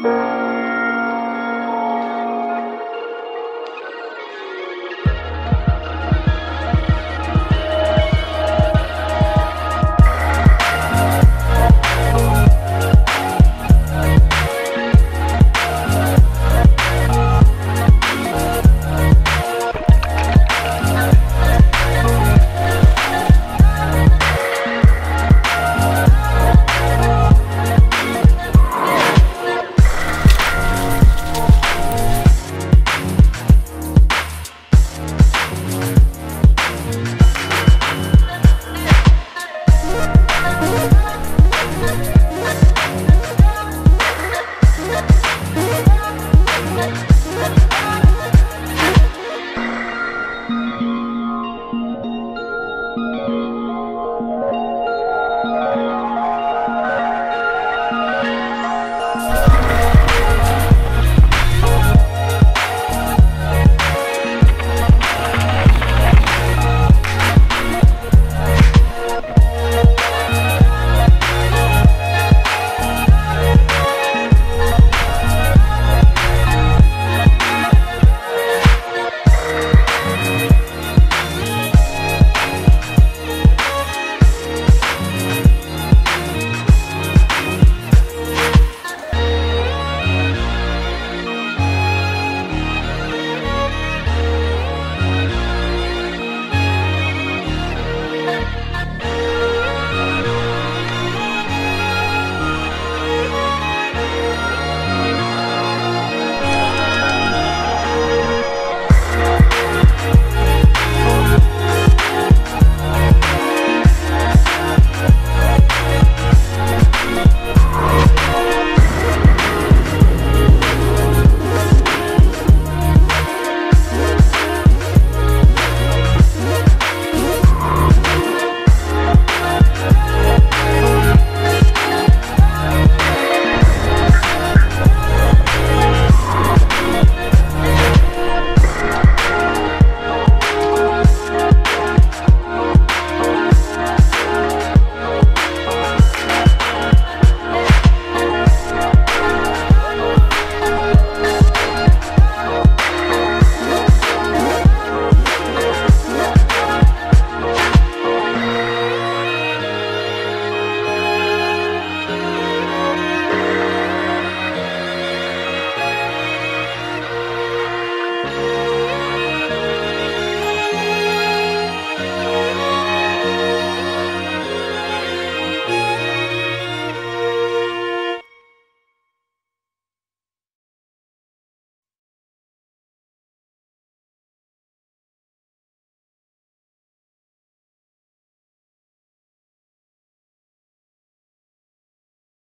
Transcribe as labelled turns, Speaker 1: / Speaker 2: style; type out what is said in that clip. Speaker 1: Música